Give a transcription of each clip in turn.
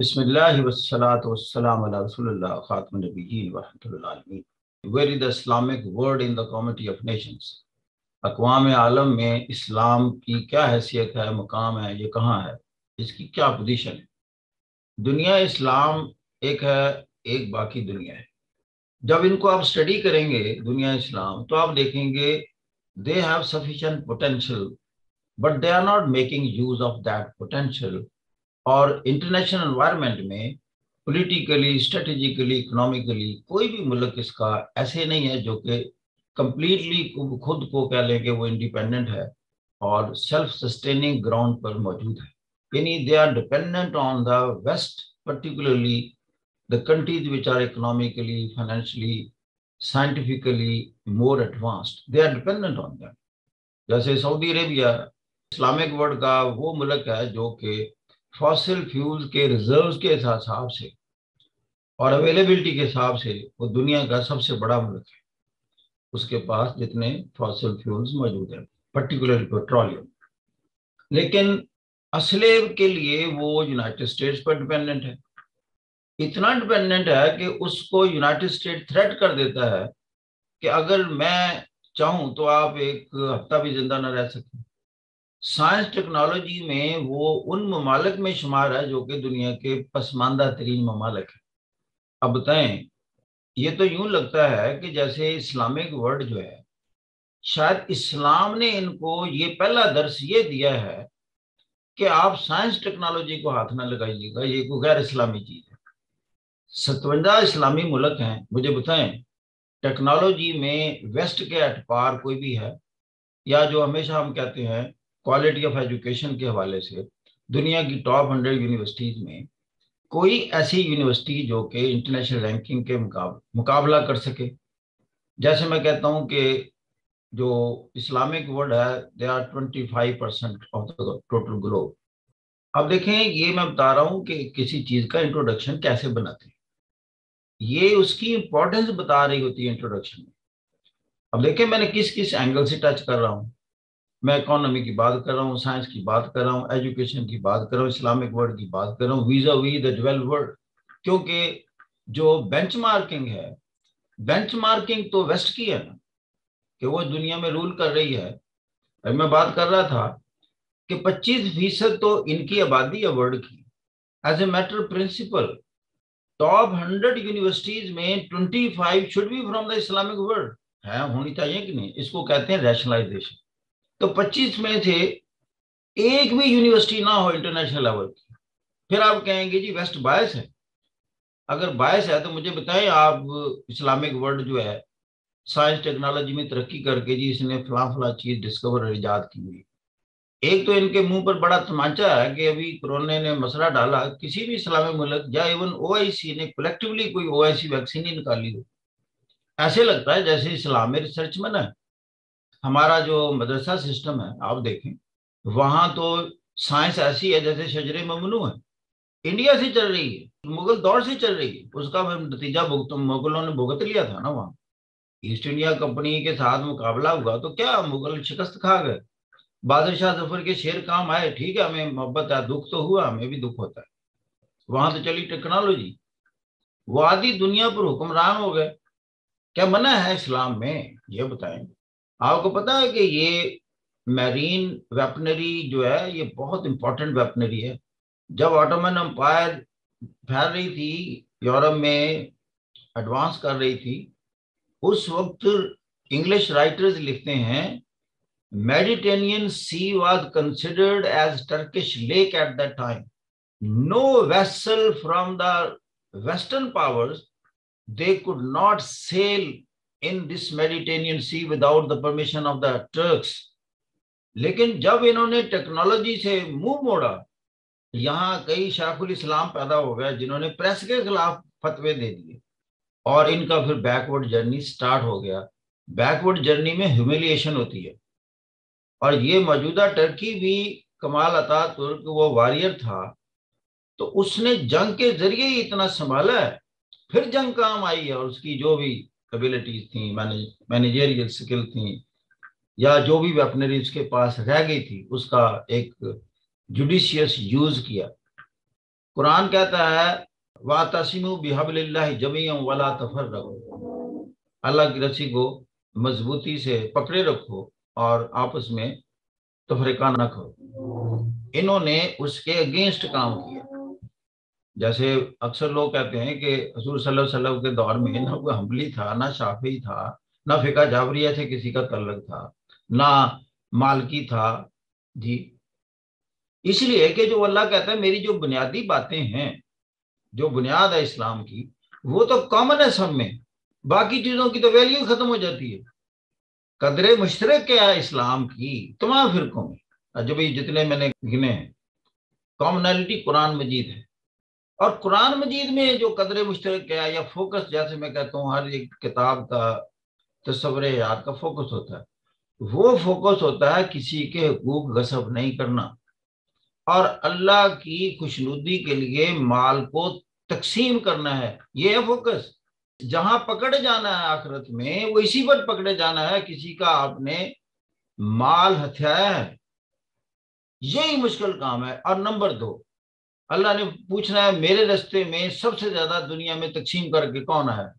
In the of nations अकवाम आलम में इस्लाम की क्या हैसियत है, मकाम है, ये कहाँ है? इसकी क्या पोजीशन है? दुनिया इस्लाम एक है, एक बाकी दुनिया है। जब इनको आप स्टडी करेंगे, दुनिया इस्लाम तो आप देखेंगे they have sufficient potential but they are not making use of that potential और इंटरनेशनल एनवायरनमेंट में पॉलिटिकली स्ट्रेटेजिकली इकोनॉमिकली कोई भी मुल्क इसका ऐसे नहीं है जो कि कंप्लीटली खुद को कह लें कि वो इंडिपेंडेंट है और सेल्फ सस्टेनिंग ग्राउंड पर मौजूद है। यानी they are dependent on the West particularly the countries which are economically financially scientifically more advanced they are dependent on them जैसे सऊदी अरेबिया इस्लामिक वर्ल्ड का वो मुल्क है जो कि फॉसिल फ्यूल के रिज़र्व के हिसाब से और अवेलेबिलिटी के हिसाब से वो दुनिया का सबसे बड़ा मुल्क है। उसके पास जितने फॉसिल फ्यूल्स मौजूद हैं पर्टिकुलरली पेट्रोलियम लेकिन असले के लिए वो यूनाइटेड स्टेट्स पर डिपेंडेंट है। इतना डिपेंडेंट है कि उसको यूनाइटेड स्टेट थ्रेट कर देता है कि अगर मैं चाहूँ तो आप एक हफ़्ता भी ज़िंदा ना रह सकें। साइंस टेक्नोलॉजी में वो उन ममालक में शुमार है जो कि दुनिया के पसमानदा तरीन ममालक है। अब बताएँ, ये तो यूँ लगता है कि जैसे इस्लामिक वर्ल्ड जो है, शायद इस्लाम ने इनको ये पहला दर्श ये दिया है कि आप साइंस टेक्नोलॉजी को हाथ ना लगाइएगा, ये कोई गैर इस्लामी चीज़ है। सतवंजा इस्लामी मुल्क हैं, मुझे बताएँ, टेक्नोलॉजी में वेस्ट के अटपार कोई भी है, या जो हमेशा हम कहते हैं क्वालिटी ऑफ़ एजुकेशन के हवाले से दुनिया की टॉप हंड्रेड यूनिवर्सिटीज में कोई ऐसी यूनिवर्सिटी जो कि इंटरनेशनल रैंकिंग के मुकाब, मुकाबला कर सके। जैसे मैं कहता हूँ कि जो इस्लामिक वर्ल्ड है they are twenty five percent of the total globe अब देखें ये मैं बता रहा हूँ कि किसी चीज़ का इंट्रोडक्शन कैसे बनाते हैं। ये उसकी इंपॉर्टेंस बता रही होती है इंट्रोडक्शन में। अब देखें मैंने किस किस एंगल से टच कर रहा हूँ। मैं इकोनॉमी की बात कर रहा हूँ साइंस की बात कर रहा हूँ एजुकेशन की बात कर रहा हूँ इस्लामिक वर्ल्ड की बात कर रहा हूँ वीज़ा वी द वर्ल्ड क्योंकि जो बेंचमार्किंग है बेंचमार्किंग तो वेस्ट की है ना, कि वो दुनिया में रूल कर रही है। मैं बात कर रहा था कि 25 फ़ीसद तो इनकी आबादी है वर्ल्ड की। As a matter principle top hundred universities में 25 should be from the Islamic world है, होनी चाहिए कि नहीं? इसको कहते हैं रैशनलाइजेशन तो 25 में से एक भी यूनिवर्सिटी ना हो इंटरनेशनल लेवल की। फिर आप कहेंगे जी वेस्ट बायस है। अगर बायस है तो मुझे बताएँ आप इस्लामिक वर्ल्ड जो है साइंस टेक्नोलॉजी में तरक्की करके जी, इसने फला फला चीज़ डिस्कवर ईजाद की हुई। एक तो इनके मुँह पर बड़ा तमाचा है कि अभी कोरोना ने मसला डाला, किसी भी इस्लामिक मुल्क या इवन ओआईसी ने कलेक्टिवली कोई ओआईसी वैक्सीन ही निकाली हो। ऐसे लगता है जैसे इस्लामी रिसर्च में ना हमारा जो मदरसा सिस्टम है, आप देखें, वहाँ तो साइंस ऐसी है जैसे शजरे ममनू है। इंडिया से चल रही है, मुगल दौर से चल रही है। उसका नतीजा भुगत, मुगलों ने भुगत लिया था ना वहाँ। ईस्ट इंडिया कंपनी के साथ मुकाबला हुआ तो क्या मुगल शिकस्त खा गए? बहादुर शाह ज़फ़र के शेर काम आए, ठीक है, हमें मोहब्बत है, दुख तो हुआ, हमें भी दुख होता है। वहाँ तो चली टेक्नोलॉजी वो आदि दुनिया पर हुक्मरान हो गए। क्या मना है इस्लाम में? ये बताएँ आपको पता है कि ये मैरीन वेपनरी जो है, ये बहुत इंपॉर्टेंट वेपनरी है। जब ऑटोमन अम्पायर फैल रही थी, यूरोप में एडवांस कर रही थी, उस वक्त इंग्लिश राइटर्स लिखते हैं Mediterranean sea was considered as Turkish lake at that time no vessel from the western powers they could not sail in this Mediterranean sea without the permission of the Turks लेकिन जब इन्होंने technology से मुँह मोड़ा, यहाँ कई शाखुल इस्लाम पैदा हो गए जिन्होंने प्रेस के खिलाफ फतवे दे दिए और इनका फिर बैकवर्ड जर्नी स्टार्ट हो गया। बैकवर्ड जर्नी में ह्यूमिलिएशन होती है। और ये मौजूदा टर्की भी कमाल अता तुर्क, वो वॉरियर था तो उसने जंग के ज़रिए ही इतना संभाला है। फिर जंग काम आई है और उसकी जो भी एबिलिटीज थी मैनेजरियल स्किल थी, या जो भी वेपनरी उसके पास रह गई थी, उसका एक जुडिशियस यूज़ किया। कुरान कहता है वाह तसीम बिहबल्ला जमी वाला तफर रखो अल्लाह की रस्सी को मजबूती से पकड़े रखो और आपस में तफरीका न करो। इन्होंने उसके अगेंस्ट काम किया। जैसे अक्सर लोग कहते हैं कि हजूर सल्लल्लाहु के दौर में ना कोई हम्बली था, ना शाफी था, ना फिका जावरिया से किसी का तल्लक था, ना मालकी था। जी। इसलिए कि जो अल्लाह कहता है, मेरी जो बुनियादी बातें हैं, जो बुनियाद है इस्लाम की, वो तो कॉमन है सब में। बाकी चीज़ों की तो वैल्यू खत्म हो जाती है। कदरे मुश्तरक क्या है इस्लाम की? तमाम फिरकों में। भी जितने मैंने गिने हैं। कॉमनैलिटी कुरान मजीद है। और कुरान मजीद में जो कदर मुश्तर क्या या फोकस, जैसे मैं कहता हूँ, हर एक किताब का तस्वर याद का फोकस होता है। वो फोकस होता है किसी के हकूक गसब नहीं करना और अल्लाह की खुशनुदी के लिए माल को तकसीम करना है। ये है फोकस। जहाँ पकड़े जाना है आखिरत में, वो इसी पर पकड़े जाना है किसी का आपने माल हथियाया है। यही मुश्किल काम है। और नंबर दो अल्लाह ने पूछना है, मेरे रस्ते में सबसे ज़्यादा दुनिया में तकसीम करके कौन है?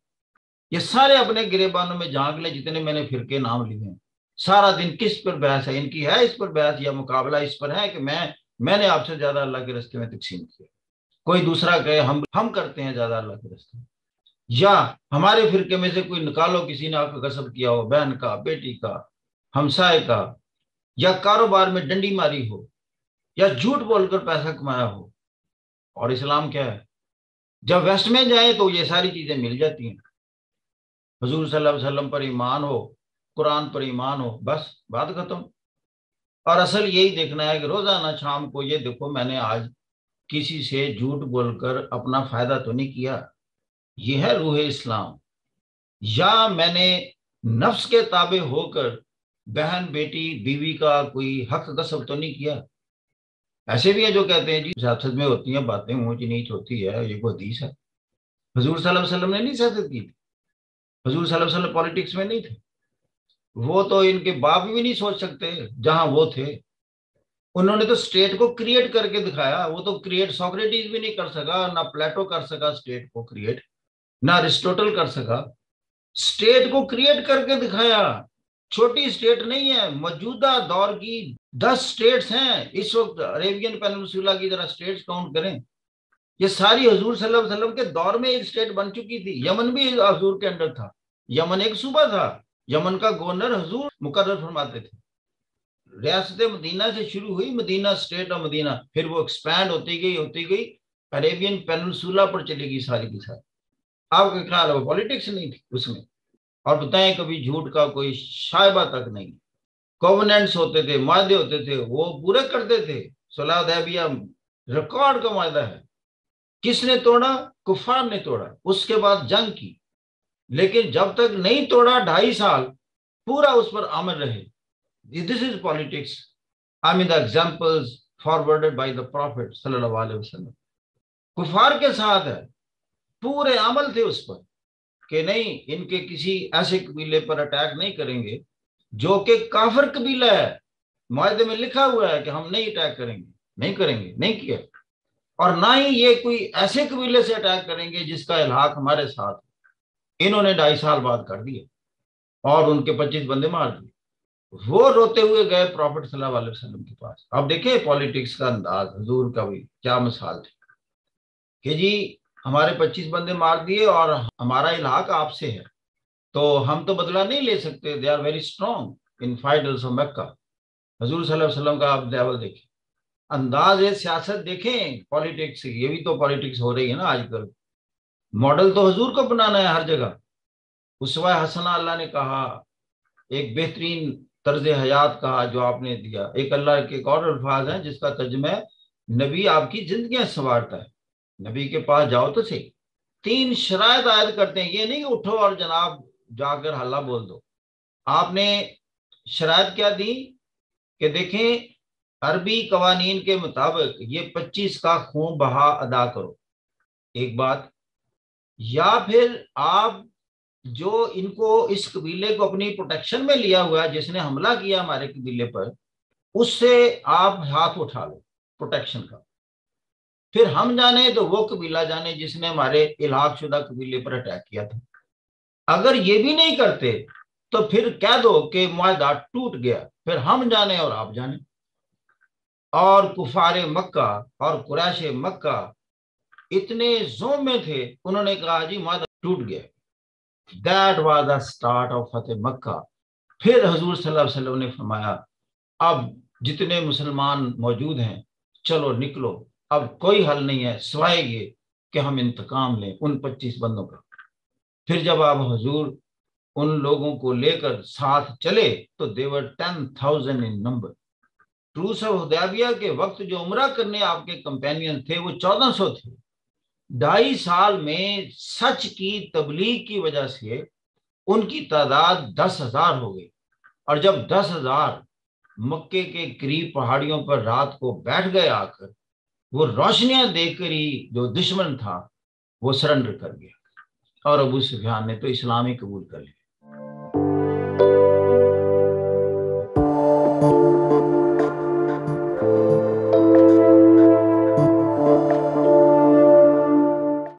ये सारे अपने गिरेबानों में झाँक ले जितने मैंने फिर नाम लिए हैं। सारा दिन किस पर बहस है? इनकी है इस पर बहस या मुकाबला इस पर है कि मैं, मैंने आपसे ज़्यादा अल्लाह के रस्ते में तकसीम किया कोई दूसरा कहे, हम हम करते हैं ज़्यादा अल्लाह के रस्ते में। या, हमारे फिरके में से कोई निकालो, किसी ने आपका कसब किया हो, बहन का, बेटी का हमसाय का, या कारोबार में डंडी मारी हो, या झूठ बोलकर पैसा कमाया हो और इस्लाम क्या है? जब वेस्ट में जाए तो ये सारी चीज़ें मिल जाती हैं। हजूर वसल्लम पर ईमान हो, कुरान पर ईमान हो, बस, बात खत्म। और असल यही देखना है कि रोज़ाना शाम को ये देखो, मैंने आज किसी से झूठ बोलकर अपना फ़ायदा तो नहीं किया। ये है रूह इस्लाम। या मैंने नफ्स के ताबे होकर बहन, बेटी, बीवी का कोई हक गसब तो नहीं किया? ऐसे भी है जो कहते हैं, जी सियासत में होती हैं बातें ऊंच नीच होती है, ये को हदीस है? हजूर वसल्लम ने नहीं सियासत की थी। हजूर वसल्लम पॉलिटिक्स में नहीं थे। वो तो इनके बाप भी नहीं सोच सकते, जहाँ वो थे। उन्होंने तो स्टेट को क्रिएट करके दिखाया, वो तो क्रिएट सॉक्रेटिस भी नहीं कर सका, ना प्लेटो कर सका स्टेट को क्रिएट, ना अरिस्टोटल कर सका। स्टेट को क्रिएट करके दिखाया। छोटी स्टेट नहीं है, मौजूदा दौर की दस स्टेट्स हैं। इस वक्त अरेबियन पेनसुला की जरा स्टेट्स काउंट करें। ये सारी हजूर सल्लम के दौर में एक स्टेट बन चुकी थी। यमन भी हजूर के अंडर था। यमन एक सूबा था। यमन का गवर्नर हजूर मुकर फरमाते थे। रियासत मदीना से शुरू हुई, मदीना स्टेट ऑफ़ मदीना। फिर वो एक्सपैंड होती गई होती गई। अरेबियन पेनसुला पर चलेगी सारी की सारी। आपका ख्याल है पॉलिटिक्स नहीं थी उसमें। और बताएँ कभी झूठ का कोई शायबा तक नहीं। कोवनेंट्स होते थे मादे होते थे, वो पूरे करते थे। सलाहबिया रिकॉर्ड का मायदा है। किसने तोड़ा? कुफार ने तोड़ा। उसके बाद जंग की। लेकिन जब तक नहीं तोड़ा ढाई साल, पूरा उस पर अमल रहे। This is politics I mean the examples forwarded by the prophet सल्लल्लाहु कुफार के साथ है। पूरे अमल थे उस पर। कि नहीं, इनके किसी ऐसे कबीले पर अटैक नहीं करेंगे, जो कि काफर कबीला है। माहे में लिखा हुआ है कि हम नहीं अटैक करेंगे, नहीं करेंगे, नहीं किया। और ना ही ये कोई ऐसे कबीले से अटैक करेंगे जिसका इलाक हमारे साथ इन्होंने ढाई साल बाद कर दिया और उनके पच्चीस बंदे मार दिए। वो रोते हुए गए प्रॉफिट वसल्लम के पास। अब देखिए पॉलिटिक्स का अंदाज, हजूर का भी क्या मिसाल थी। कि जी हमारे पच्चीस बंदे मार दिए और हमारा इलाक आपसे है। तो हम तो बदला नहीं ले सकते। They are very strong in fights मक्का हजूर वसल्लम का आप लेवल देखें। अंदाज है, सियासत देखें पॉलिटिक्स ये भी तो पॉलिटिक्स हो रही है ना आजकल। मॉडल तो हजूर को बनाना है हर जगह। उसवा हसना अल्लाह ने कहा, एक बेहतरीन तर्ज हयात कहा जो आपने दिया। एक अल्लाह के एक और अल्फाज है जिसका तर्जमा नबी आपकी ज़िंदगी संवारता है। नबी के पास जाओ तो सही। तीन शरायत आयद करते हैं, ये नहीं उठो और जनाब जाकर हल्ला बोल दो। आपने शराय क्या दी? कि देखें, अरबी कवानीन के मुताबिक ये 25 का खून बहा अदा करो। एक बात, या फिर आप जो इनको इस कबीले को अपनी प्रोटेक्शन में लिया हुआ है, जिसने हमला किया हमारे कबीले पर, उससे आप हाथ उठा लो प्रोटेक्शन का। फिर हम जाने तो वो कबीला जाने जिसने हमारे इलाक शुदा कबीले पर अटैक किया था। अगर ये भी नहीं करते तो फिर कह दो कि माहा टूट गया। फिर हम जाने और आप जाने। और कुफार मक्का और कुरैश मक्का इतने जोम में थे, उन्होंने कहा, जी मादा टूट गया। That was the start of फतेह मक्का फिर हजूर वसल्लम ने फरमाया, अब जितने मुसलमान मौजूद हैं, चलो निकलो। अब कोई हल नहीं है, सिवाय ये कि हम इंतकाम लें उन पच्चीस बंदों का। फिर जब आप हजूर उन लोगों को लेकर साथ चले तो they were ten thousand in number truce of Hudaybiyyah के वक्त जो उम्र करने आपके कंपेनियन थे, वो चौदह सौ थे। ढाई साल में सच की तबलीग की वजह से उनकी तादाद दस हज़ार हो गई। और जब दस हज़ार मक्के के करीब पहाड़ियों पर रात को बैठ गए आकर वो रोशनियाँ देखकर ही जो दुश्मन था, वो सरेंडर कर गया। और अबू सुफियान ने तो इस्लाम ही कबूल कर लिया।